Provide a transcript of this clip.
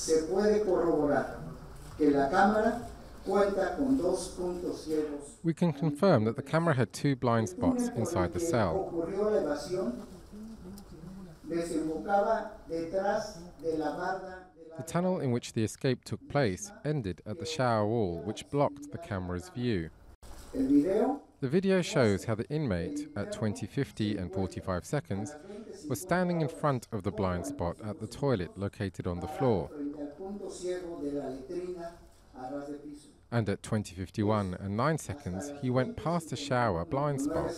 se puede corroborar que la cámara cuenta con dos puntos ciegos. We can confirm that the camera had two blind spots inside the cell. Ocurrió la evasión, desembocaba detrás de la barda The tunnel in which the escape took place ended at the shower wall, which blocked the camera's view. The video shows how the inmate, at 20, 50, and 45 seconds, was standing in front of the blind spot at the toilet located on the floor, frente al punto ciego de la letrina a ras de piso. and at 20, 51, and 9 seconds, he went past the shower blind spot.